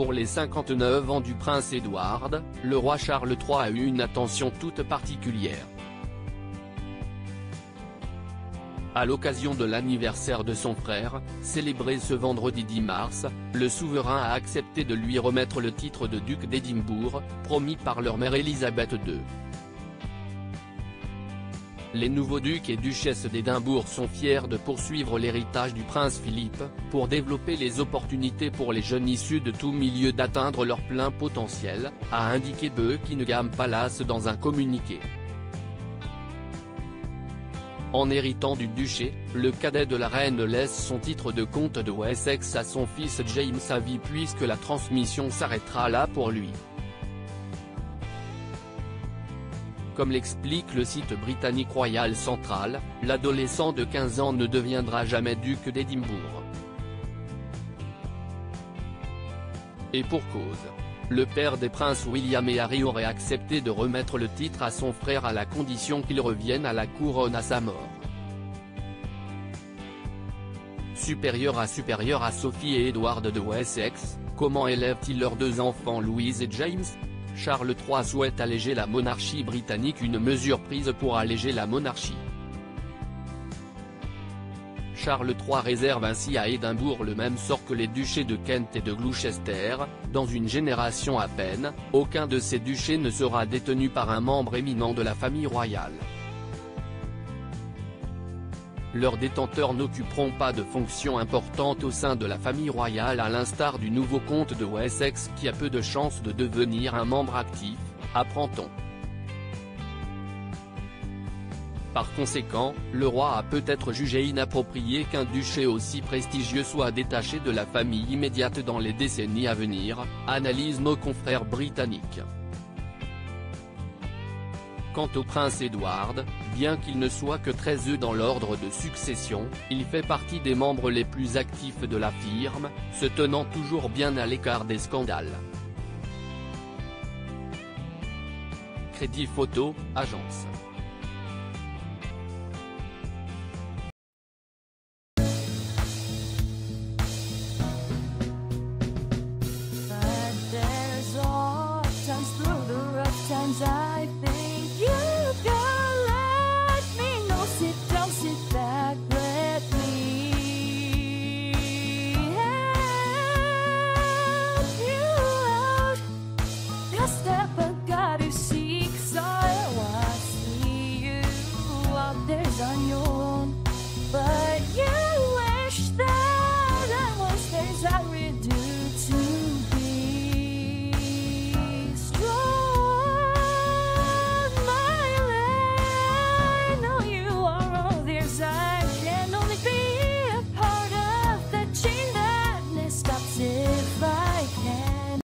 Pour les 59 ans du prince Édouard, le roi Charles III a eu une attention toute particulière. À l'occasion de l'anniversaire de son frère, célébré ce vendredi 10 mars, le souverain a accepté de lui remettre le titre de duc d'Édimbourg, promis par leur mère Élisabeth II. Les nouveaux ducs et duchesses d'Édimbourg sont fiers de poursuivre l'héritage du prince Philippe, pour développer les opportunités pour les jeunes issus de tout milieu d'atteindre leur plein potentiel, a indiqué Buckingham Palace dans un communiqué. En héritant du duché, le cadet de la reine laisse son titre de comte de Wessex à son fils James à vie puisque la transmission s'arrêtera là pour lui. Comme l'explique le site britannique Royal Central, l'adolescent de 15 ans ne deviendra jamais duc d'Édimbourg. Et pour cause. Le père des princes William et Harry aurait accepté de remettre le titre à son frère à la condition qu'il revienne à la couronne à sa mort. Supérieur à supérieur à Sophie et Edward de Wessex, comment élèvent-ils leurs deux enfants Louise et James? Charles III souhaite alléger la monarchie britannique une mesure prise pour alléger la monarchie. Charles III réserve ainsi à Édimbourg le même sort que les duchés de Kent et de Gloucester, dans une génération à peine, aucun de ces duchés ne sera détenu par un membre éminent de la famille royale. Leurs détenteurs n'occuperont pas de fonctions importantes au sein de la famille royale à l'instar du nouveau comte de Wessex qui a peu de chances de devenir un membre actif, apprend-on. Par conséquent, le roi a peut-être jugé inapproprié qu'un duché aussi prestigieux soit détaché de la famille immédiate dans les décennies à venir, analysent nos confrères britanniques. Quant au prince Édouard, bien qu'il ne soit que très eux dans l'ordre de succession, il fait partie des membres les plus actifs de la firme, se tenant toujours bien à l'écart des scandales. Crédit Photo, Agence